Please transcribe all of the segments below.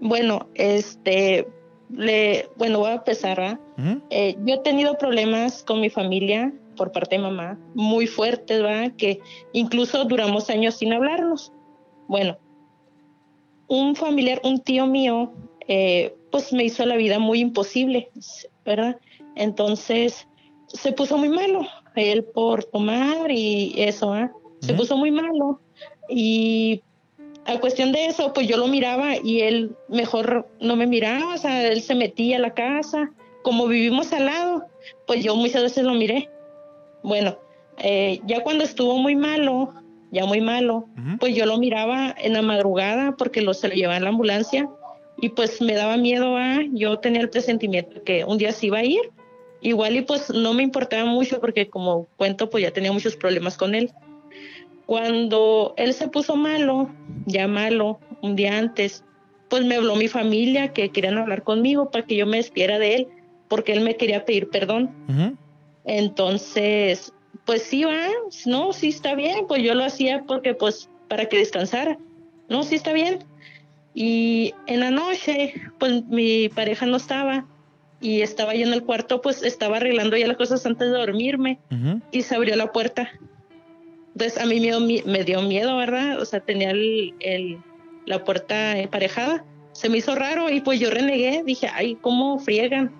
Bueno, este, le, bueno, voy a empezar, ¿ah? Eh, yo he tenido problemas con mi familia por parte de mamá, muy fuertes, ¿verdad? Que incluso duramos años sin hablarnos. Bueno, un familiar, un tío mío, eh, pues me hizo la vida muy imposible, ¿verdad? Entonces se puso muy malo, él por tomar y eso, ¿eh? Se puso muy malo. Y a cuestión de eso, pues yo lo miraba y él mejor no me miraba, o sea, él se metía a la casa. Como vivimos al lado, pues yo muchas veces lo miré. Bueno, eh, ya cuando estuvo muy malo, ya muy malo, pues yo lo miraba en la madrugada porque lo, se lo llevaba en la ambulancia y pues me daba miedo, a, yo tenía el presentimiento que un día se iba a ir. Igual y pues no me importaba mucho porque como cuento, pues ya tenía muchos problemas con él. Cuando él se puso malo, ya malo, un día antes, pues me habló mi familia que querían hablar conmigo para que yo me despiera de él, porque él me quería pedir perdón. Entonces, pues sí, va, no, sí está bien, pues yo lo hacía porque pues para que descansara. No, sí está bien. Y en la noche, pues mi pareja no estaba y estaba yo en el cuarto, pues estaba arreglando ya las cosas antes de dormirme y se abrió la puerta entonces a mí me, dio miedo, ¿verdad? O sea, tenía la puerta emparejada. Se me hizo raro y pues yo renegué. Dije, ay, ¿cómo friegan?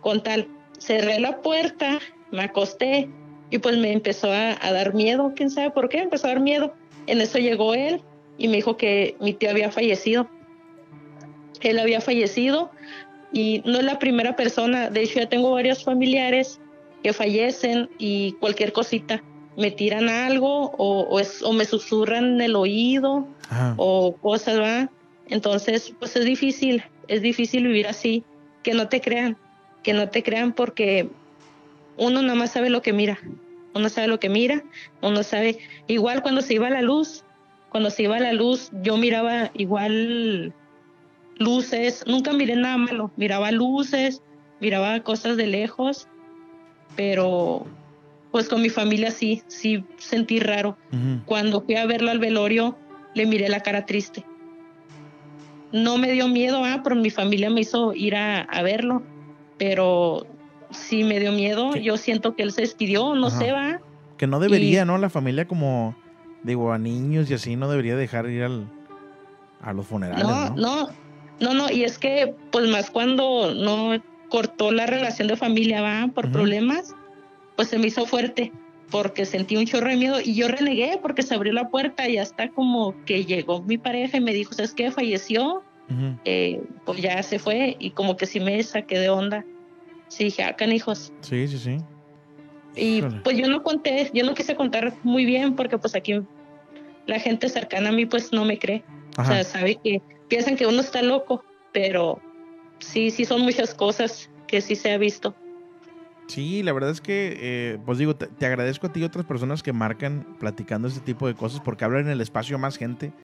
Con tal. Cerré la puerta, me acosté y pues me empezó a, dar miedo. ¿Quién sabe por qué? Empezó a dar miedo. En eso llegó él y me dijo que mi tío había fallecido. Él había fallecido y no es la primera persona. De hecho, ya tengo varios familiares que fallecen y cualquier cosita me tiran algo o, o, me susurran en el oído o cosas, ¿va? Entonces, pues es difícil, es difícil vivir así, que no te crean, que no te crean porque uno nada más sabe lo que mira, uno sabe lo que mira, uno sabe, igual cuando se iba la luz, cuando se iba la luz, yo miraba igual luces, nunca miré nada malo, miraba luces, miraba cosas de lejos, pero pues con mi familia sí, sí sentí raro. Cuando fui a verlo al velorio, le miré la cara triste. No me dio miedo, ah, pero mi familia me hizo ir a, verlo, pero sí me dio miedo. Yo siento que él se despidió, no se va. Que no debería, ¿no? La familia como, digo, a niños y así no debería dejar ir al, a los funerales. No, no, no, no, y es que pues más cuando no cortó la relación de familia, va, por problemas pues se me hizo fuerte porque sentí un chorro de miedo y yo renegué porque se abrió la puerta y hasta como que llegó mi pareja y me dijo, ¿sabes qué? Falleció, eh, pues ya se fue y como que sí me saqué de onda. Sí, dije, ah, hijos. Sí, sí, sí. Y pues yo no conté, yo no quise contar muy bien porque pues aquí la gente cercana a mí pues no me cree. O sea, sabe que piensan que uno está loco, pero sí, sí son muchas cosas que sí se ha visto. Sí, la verdad es que, eh, pues digo, te, agradezco a ti y otras personas que marcan platicando este tipo de cosas porque hablan en el espacio más gente.